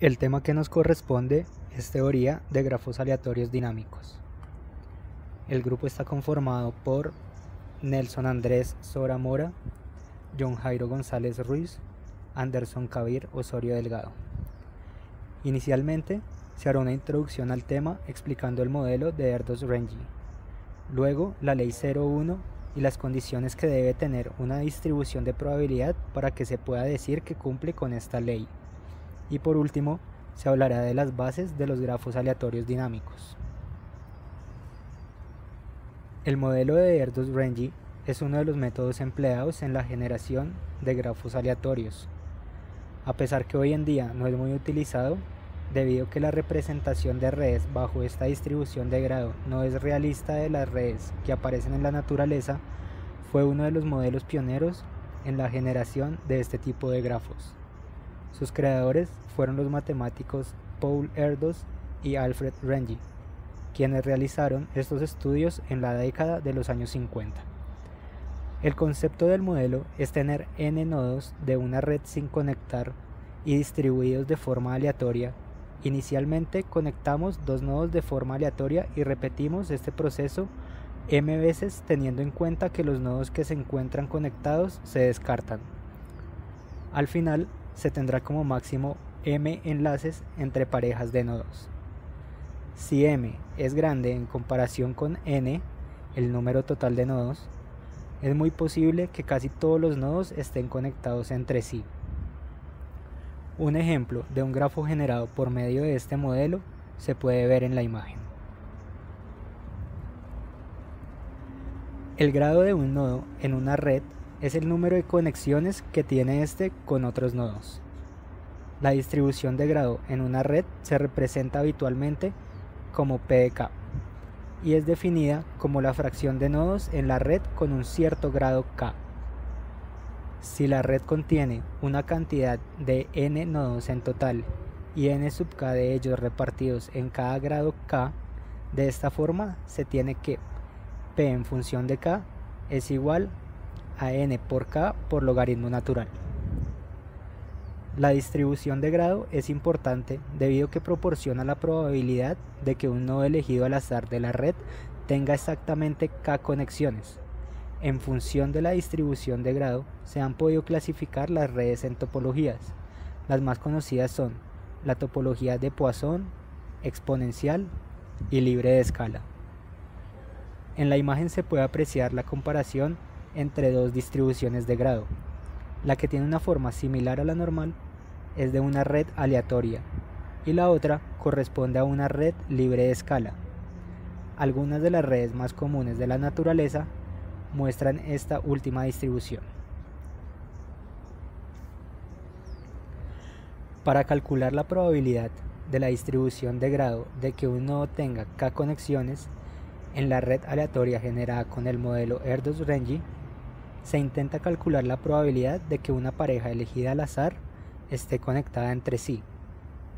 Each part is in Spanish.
El tema que nos corresponde es teoría de grafos aleatorios dinámicos. El grupo está conformado por Nelson Andrés Sora Mora, John Jairo González Ruiz, Anderson Cabir Osorio Delgado. Inicialmente se hará una introducción al tema explicando el modelo de Erdos-Rengi, luego la ley 01 y las condiciones que debe tener una distribución de probabilidad para que se pueda decir que cumple con esta ley. Y por último, se hablará de las bases de los grafos aleatorios dinámicos. El modelo de Erdos-Rengi es uno de los métodos empleados en la generación de grafos aleatorios. A pesar que hoy en día no es muy utilizado, debido a que la representación de redes bajo esta distribución de grado no es realista de las redes que aparecen en la naturaleza, fue uno de los modelos pioneros en la generación de este tipo de grafos. Sus creadores fueron los matemáticos Paul Erdos y Alfred Rengi, quienes realizaron estos estudios en la década de los años 50. El concepto del modelo es tener n nodos de una red sin conectar y distribuidos de forma aleatoria. Inicialmente conectamos dos nodos de forma aleatoria y repetimos este proceso m veces teniendo en cuenta que los nodos que se encuentran conectados se descartan. Al final se tendrá como máximo m enlaces entre parejas de nodos. Si m es grande en comparación con n, el número total de nodos, es muy posible que casi todos los nodos estén conectados entre sí. Un ejemplo de un grafo generado por medio de este modelo se puede ver en la imagen. El grado de un nodo en una red es el número de conexiones que tiene este con otros nodos. La distribución de grado en una red se representa habitualmente como P de K y es definida como la fracción de nodos en la red con un cierto grado K. Si la red contiene una cantidad de n nodos en total y n sub k de ellos repartidos en cada grado k, de esta forma se tiene que p en función de k es igual a n por k por logaritmo natural. La distribución de grado es importante debido a que proporciona la probabilidad de que un nodo elegido al azar de la red tenga exactamente k conexiones. En función de la distribución de grado, se han podido clasificar las redes en topologías. Las más conocidas son la topología de Poisson, exponencial y libre de escala. En la imagen se puede apreciar la comparación entre dos distribuciones de grado. La que tiene una forma similar a la normal es de una red aleatoria y la otra corresponde a una red libre de escala. Algunas de las redes más comunes de la naturaleza muestran esta última distribución. Para calcular la probabilidad de la distribución de grado de que un nodo tenga k conexiones en la red aleatoria generada con el modelo Erdos-Rengi, se intenta calcular la probabilidad de que una pareja elegida al azar esté conectada entre sí.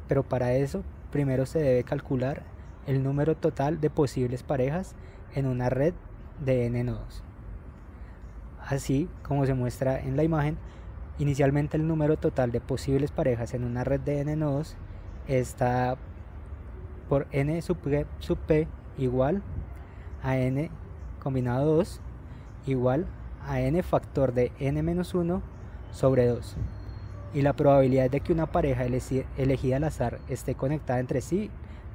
Pero para eso, primero se debe calcular el número total de posibles parejas en una red de n nodos. Así como se muestra en la imagen, inicialmente el número total de posibles parejas en una red de n nodos está por n sub p, igual a n combinado 2 igual a n factor de n menos 1 sobre 2 y la probabilidad de que una pareja elegida al azar esté conectada entre sí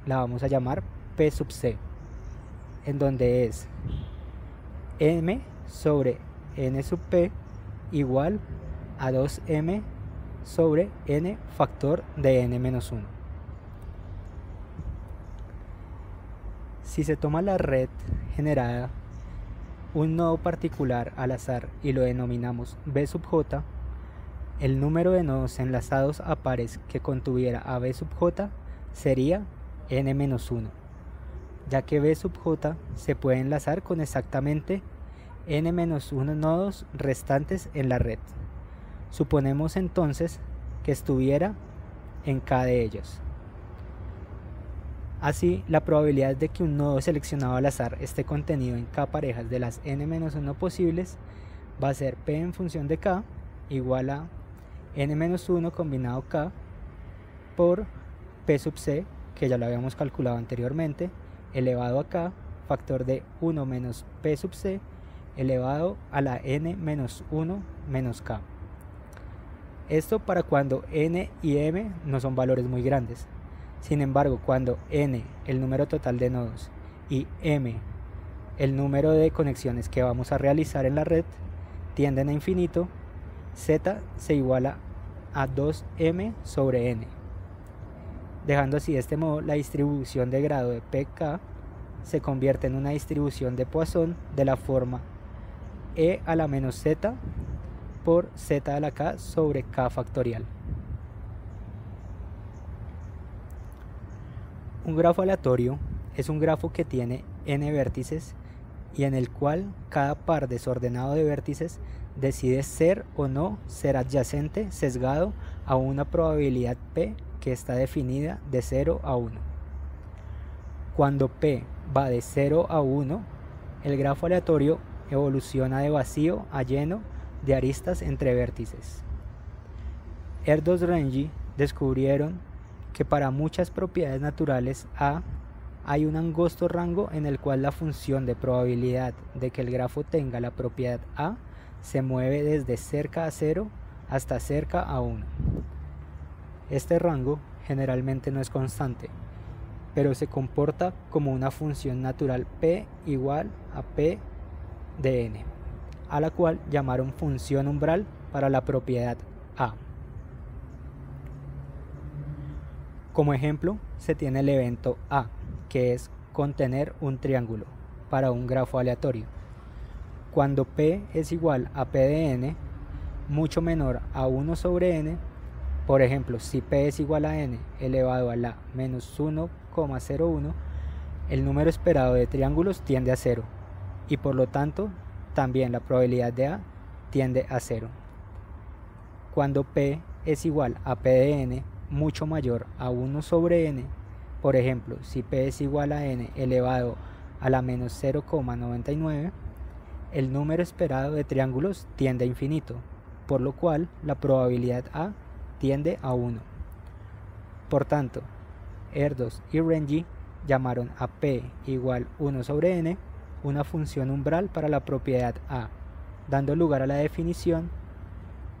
la vamos a llamar p sub c en donde es m sobre n sub p igual a 2m sobre n factor de n menos 1. Si se toma la red generada un nodo particular al azar y lo denominamos b sub j, el número de nodos enlazados a pares que contuviera a b sub j sería n menos 1, ya que b sub j se puede enlazar con exactamente n-1 nodos restantes en la red. Suponemos entonces que estuviera en K de ellos. Así, la probabilidad de que un nodo seleccionado al azar esté contenido en K parejas de las n-1 posibles va a ser P en función de K igual a n-1 combinado K por P sub C, que ya lo habíamos calculado anteriormente, elevado a K, factor de 1 menos P sub C, elevado a la N menos 1 menos K. Esto para cuando n y m no son valores muy grandes. Sin embargo, cuando n, el número total de nodos, y m, el número de conexiones que vamos a realizar en la red, tienden a infinito, z se iguala a 2m sobre n. Dejando así de este modo la distribución de grado de pk se convierte en una distribución de Poisson de la forma e a la menos z por z a la k sobre k factorial. Un grafo aleatorio es un grafo que tiene n vértices y en el cual cada par desordenado de vértices decide ser o no ser adyacente sesgado a una probabilidad p que está definida de 0 a 1. Cuando p va de 0 a 1, el grafo aleatorio evoluciona de vacío a lleno de aristas entre vértices. Erdos Rengi descubrieron que para muchas propiedades naturales A hay un angosto rango en el cual la función de probabilidad de que el grafo tenga la propiedad A se mueve desde cerca a 0 hasta cerca a 1. Este rango generalmente no es constante, pero se comporta como una función natural P igual a P de n a la cual llamaron función umbral para la propiedad A. Como ejemplo, se tiene el evento A, que es contener un triángulo para un grafo aleatorio. Cuando P es igual a P de n, mucho menor a 1 sobre n, por ejemplo, si P es igual a n elevado a la menos 1,01, el número esperado de triángulos tiende a 0 y por lo tanto también la probabilidad de A tiende a 0. Cuando P es igual a P de n mucho mayor a 1 sobre n, por ejemplo, si P es igual a n elevado a la menos 0,99, el número esperado de triángulos tiende a infinito, por lo cual la probabilidad A tiende a 1. Por tanto, Erdos y Rengi llamaron a P igual 1 sobre n una función umbral para la propiedad A, dando lugar a la definición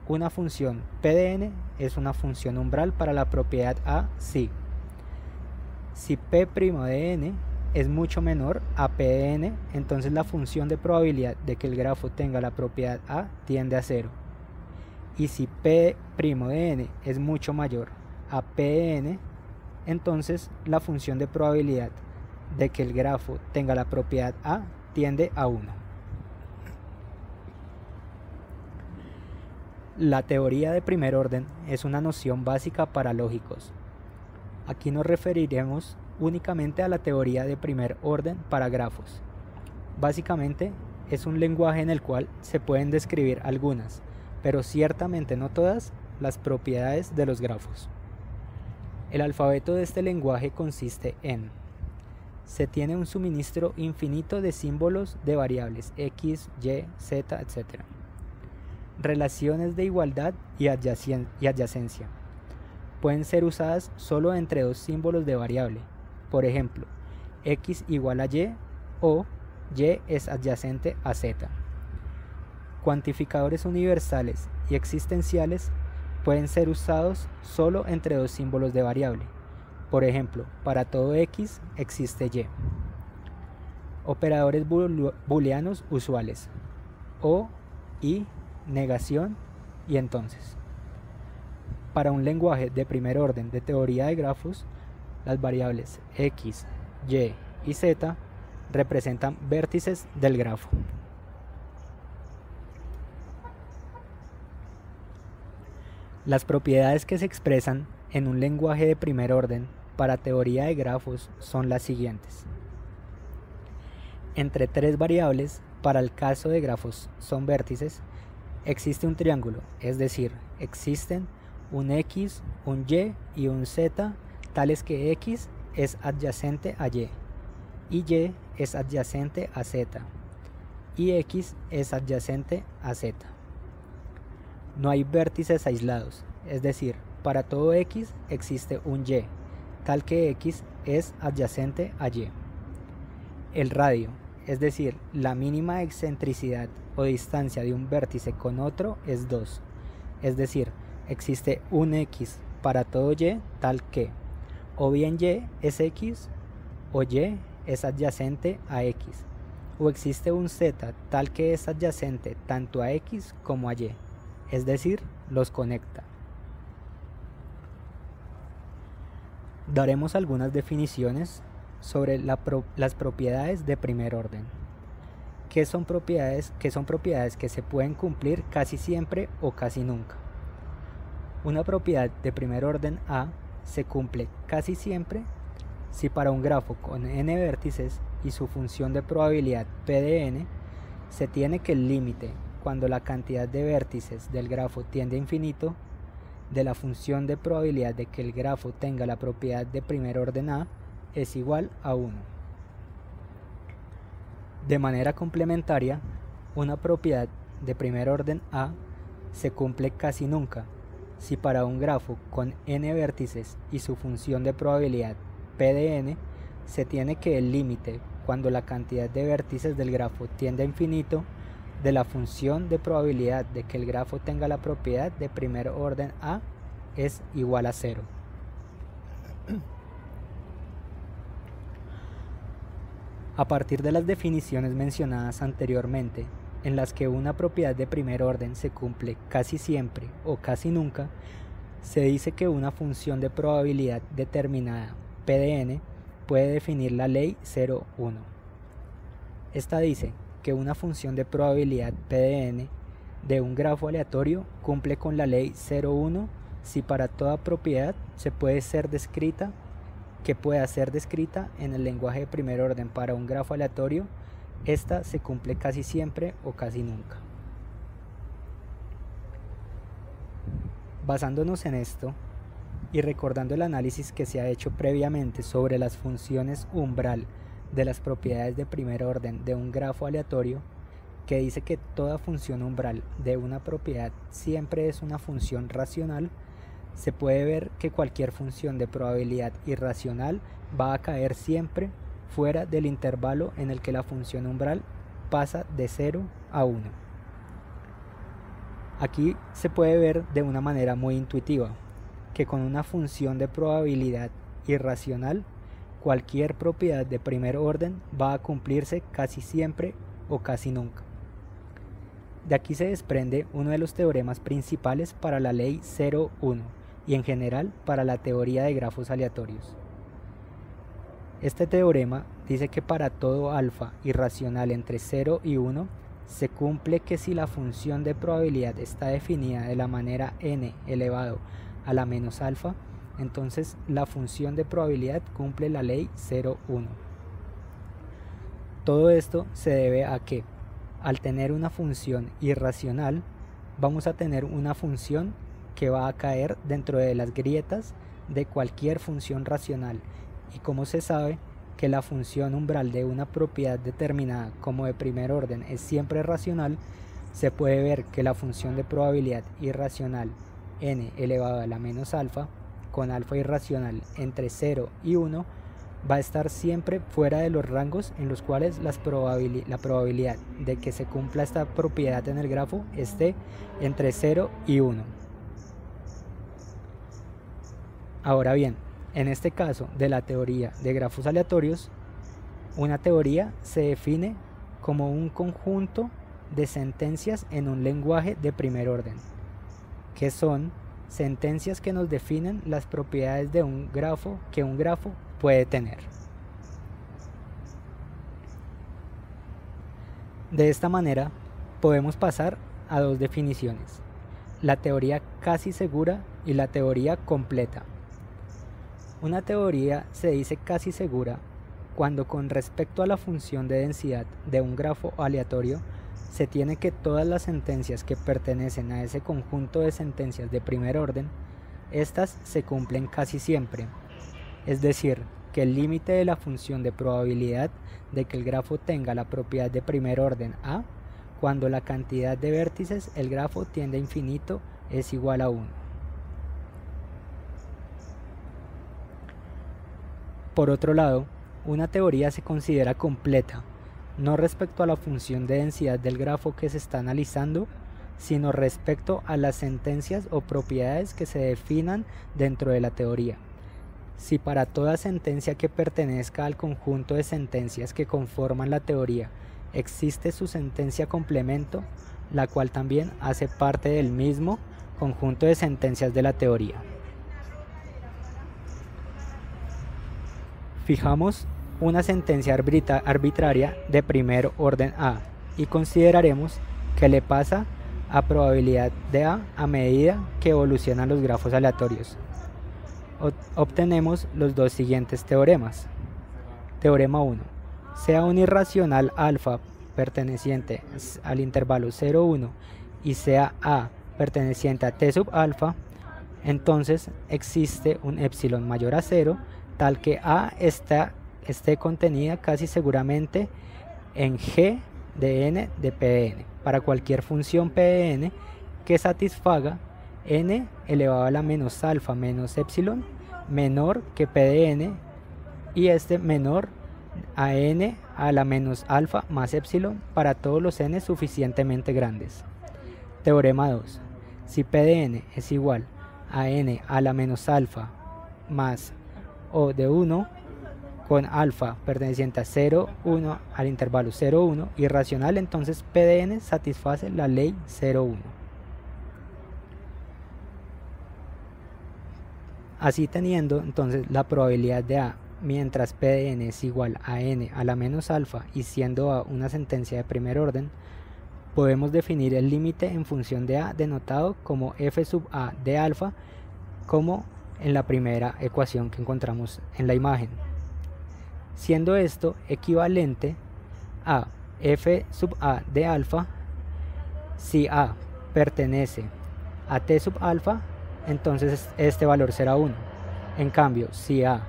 una función P de n es una función umbral para la propiedad A si si P' de n es mucho menor a P n, entonces la función de probabilidad de que el grafo tenga la propiedad A tiende a 0. Y si P' n es mucho mayor a P de n, entonces la función de probabilidad de que el grafo tenga la propiedad A tiende a 1. La teoría de primer orden es una noción básica para lógicos. Aquí nos referiremos únicamente a la teoría de primer orden para grafos. Básicamente es un lenguaje en el cual se pueden describir algunas, pero ciertamente no todas, las propiedades de los grafos. El alfabeto de este lenguaje consiste en se tiene un suministro infinito de símbolos de variables x, y, z, etc. Relaciones de igualdad y, adyacencia. Pueden ser usadas solo entre dos símbolos de variable. Por ejemplo, x igual a y o y es adyacente a z. Cuantificadores universales y existenciales pueden ser usados solo entre dos símbolos de variable. Por ejemplo, para todo x existe y. Operadores booleanos usuales. O, y, negación y entonces. Para un lenguaje de primer orden de teoría de grafos, las variables x, y y z representan vértices del grafo. Las propiedades que se expresan en un lenguaje de primer orden para teoría de grafos son las siguientes. Entre tres variables, para el caso de grafos son vértices, existe un triángulo, es decir, existen un x, un y y un z, tales que x es adyacente a y, y y es adyacente a z, y x es adyacente a z. No hay vértices aislados, es decir, para todo x existe un y, tal que x es adyacente a y. El radio, es decir, la mínima excentricidad o distancia de un vértice con otro es 2, es decir, existe un x para todo y tal que o bien y es x o y es adyacente a x, o existe un z tal que es adyacente tanto a x como a y, es decir, los conecta. Daremos algunas definiciones sobre las propiedades de primer orden. ¿Qué son propiedades? ¿Qué son propiedades que se pueden cumplir casi siempre o casi nunca? Una propiedad de primer orden A se cumple casi siempre si para un grafo con n vértices y su función de probabilidad p de n se tiene que el límite cuando la cantidad de vértices del grafo tiende a infinito de la función de probabilidad de que el grafo tenga la propiedad de primer orden A es igual a 1. De manera complementaria, una propiedad de primer orden A se cumple casi nunca si para un grafo con n vértices y su función de probabilidad p de n se tiene que el límite cuando la cantidad de vértices del grafo tiende a infinito de la función de probabilidad de que el grafo tenga la propiedad de primer orden A es igual a 0. A partir de las definiciones mencionadas anteriormente, en las que una propiedad de primer orden se cumple casi siempre o casi nunca, se dice que una función de probabilidad determinada P de n puede definir la ley 0,1. Esta dice que una función de probabilidad P de n de un grafo aleatorio cumple con la ley 0,1 si para toda propiedad se puede ser descrita que pueda ser descrita en el lenguaje de primer orden para un grafo aleatorio esta se cumple casi siempre o casi nunca. Basándonos en esto y recordando el análisis que se ha hecho previamente sobre las funciones umbral de las propiedades de primer orden de un grafo aleatorio, que dice que toda función umbral de una propiedad siempre es una función racional, se puede ver que cualquier función de probabilidad irracional va a caer siempre fuera del intervalo en el que la función umbral pasa de 0 a 1. Aquí se puede ver de una manera muy intuitiva que con una función de probabilidad irracional cualquier propiedad de primer orden va a cumplirse casi siempre o casi nunca. De aquí se desprende uno de los teoremas principales para la ley 0,1 y en general para la teoría de grafos aleatorios. Este teorema dice que para todo alfa irracional entre 0 y 1 se cumple que si la función de probabilidad está definida de la manera n elevado a la menos alfa, entonces la función de probabilidad cumple la ley 0,1. Todo esto se debe a que al tener una función irracional, vamos a tener una función que va a caer dentro de las grietas de cualquier función racional y como se sabe que la función umbral de una propiedad determinada como de primer orden es siempre racional, se puede ver que la función de probabilidad irracional n elevado a la menos alfa con alfa irracional entre 0 y 1 va a estar siempre fuera de los rangos en los cuales la probabilidad de que se cumpla esta propiedad en el grafo esté entre 0 y 1. Ahora bien, en este caso de la teoría de grafos aleatorios, una teoría se define como un conjunto de sentencias en un lenguaje de primer orden, que son sentencias que nos definen las propiedades de un grafo que un grafo puede tener. De esta manera podemos pasar a dos definiciones, la teoría casi segura y la teoría completa. Una teoría se dice casi segura cuando con respecto a la función de densidad de un grafo aleatorio se tiene que todas las sentencias que pertenecen a ese conjunto de sentencias de primer orden, estas se cumplen casi siempre. Es decir, que el límite de la función de probabilidad de que el grafo tenga la propiedad de primer orden A, cuando la cantidad de vértices el grafo tiende a infinito es igual a 1. Por otro lado, una teoría se considera completa, no respecto a la función de densidad del grafo que se está analizando, sino respecto a las sentencias o propiedades que se definan dentro de la teoría. Si para toda sentencia que pertenezca al conjunto de sentencias que conforman la teoría existe su sentencia complemento, la cual también hace parte del mismo conjunto de sentencias de la teoría. Fijamos una sentencia arbitraria de primer orden A y consideraremos que le pasa a probabilidad de A a medida que evolucionan los grafos aleatorios. Obtenemos los dos siguientes teoremas. Teorema 1. Sea un irracional alfa perteneciente al intervalo 0,1 y sea A perteneciente a T sub alfa, entonces existe un epsilon mayor a 0 tal que A está, esté contenida casi seguramente en G de n de Pn para cualquier función Pn que satisfaga n elevado a la menos alfa menos epsilon menor que P de n y este menor a n a la menos alfa más epsilon para todos los n suficientemente grandes. Teorema 2. Si P de n es igual a n a la menos alfa más o de 1 con alfa perteneciente a 0, 1 al intervalo 0, 1 irracional, entonces PDN satisface la ley 0, 1. Así teniendo entonces la probabilidad de A mientras PDN es igual a n a la menos alfa y siendo A una sentencia de primer orden, podemos definir el límite en función de A denotado como f sub A de alfa como en la primera ecuación que encontramos en la imagen, siendo esto equivalente a f sub a de alfa si a pertenece a t sub alfa entonces este valor será 1 en cambio si a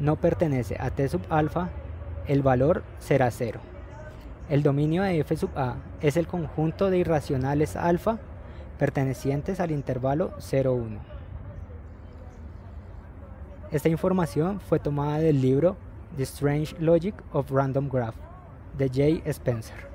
no pertenece a t sub alfa el valor será 0 el dominio de f sub a es el conjunto de irracionales alfa pertenecientes al intervalo 0,1 esta información fue tomada del libro The Strange Logic of Random Graph de Jay Spencer.